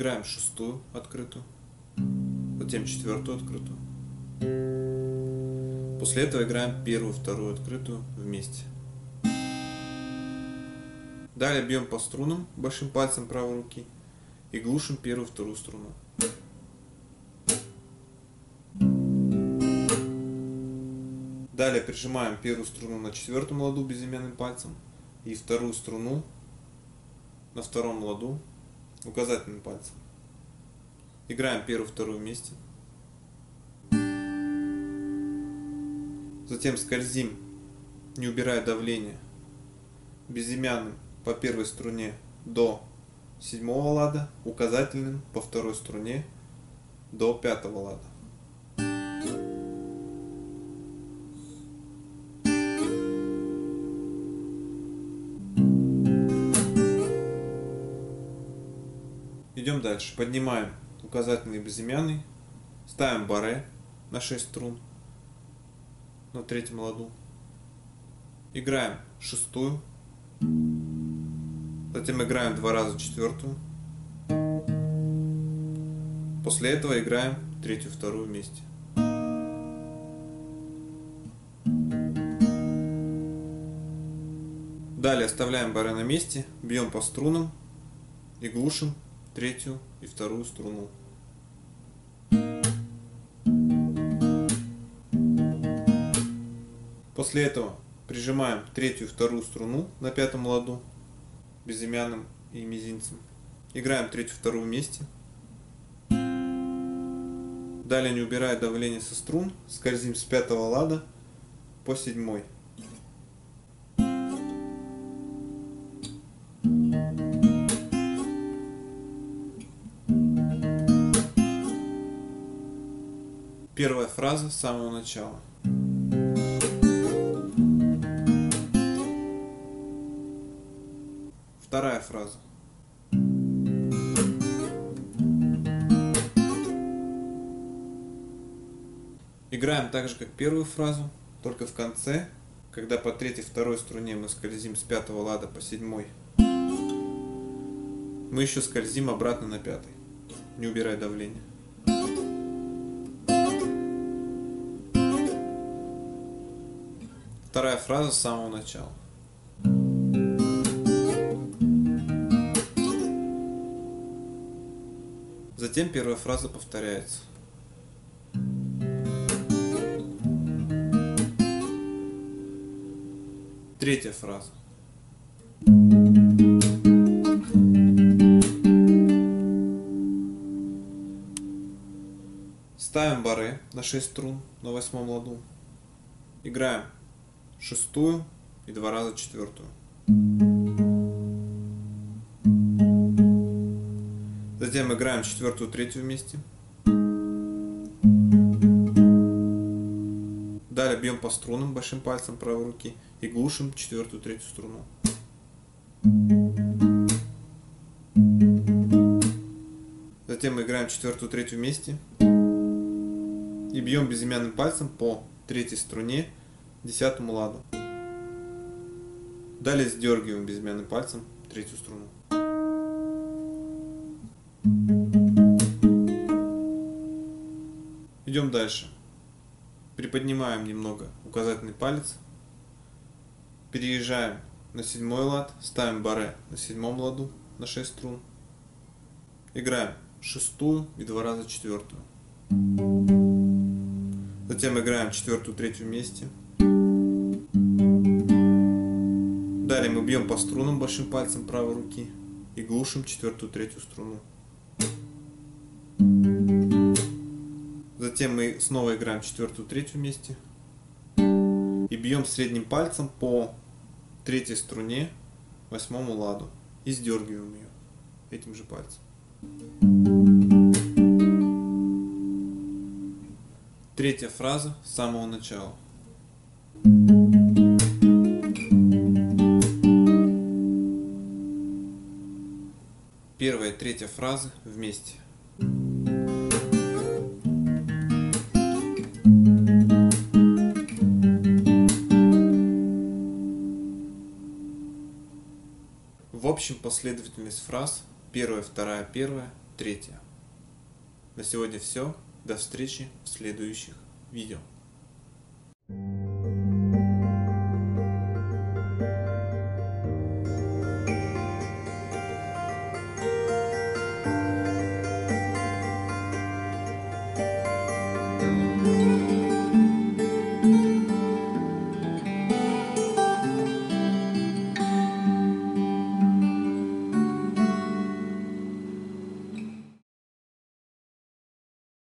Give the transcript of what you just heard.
Играем шестую открытую, затем четвертую открытую. После этого играем первую, вторую открытую вместе. Далее бьем по струнам большим пальцем правой руки и глушим первую, вторую струну. Далее прижимаем первую струну на четвертом ладу безымянным пальцем и вторую струну на втором ладу указательным пальцем. Играем первую, вторую вместе. Затем скользим, не убирая давление, безымянным по первой струне до седьмого лада, указательным по второй струне до пятого лада. Идем дальше. Поднимаем указательный безымянный, ставим баре на 6 струн на третьем ладу. Играем шестую, затем играем два раза четвертую. После этого играем третью, вторую вместе. Далее оставляем баре на месте, бьем по струнам и глушим третью и вторую струну. После этого прижимаем третью и вторую струну на пятом ладу безымянным и мизинцем. Играем третью и вторую вместе. Далее, не убирая давление со струн, скользим с пятого лада по седьмой. Первая фраза с самого начала. Вторая фраза. Играем так же, как первую фразу, только в конце, когда по третьей, второй струне мы скользим с пятого лада по седьмой, мы еще скользим обратно на пятый, не убирая давление. Вторая фраза с самого начала. Затем первая фраза повторяется. Третья фраза. Ставим баре на 6 струн на восьмом ладу. Играем шестую и два раза четвертую. Затем играем четвертую, третью вместе. Далее бьем по струнам большим пальцем правой руки и глушим четвертую, третью струну. Затем мы играем четвертую, третью вместе и бьем безымянным пальцем по третьей струне десятому ладу. Далее сдергиваем безымянным пальцем третью струну. Идем дальше. Приподнимаем немного указательный палец. Переезжаем на седьмой лад, ставим баре на седьмом ладу на 6 струн. Играем шестую и два раза четвертую. Затем играем четвертую, третью вместе. Мы бьем по струнам большим пальцем правой руки и глушим четвертую, третью струну. Затем мы снова играем четвертую, третью вместе. И бьем средним пальцем по третьей струне, восьмому ладу. И сдергиваем ее этим же пальцем. Третья фраза с самого начала. Первая и третья фразы вместе. В общем, последовательность фраз первая, вторая, первая, третья. На сегодня все. До встречи в следующих видео.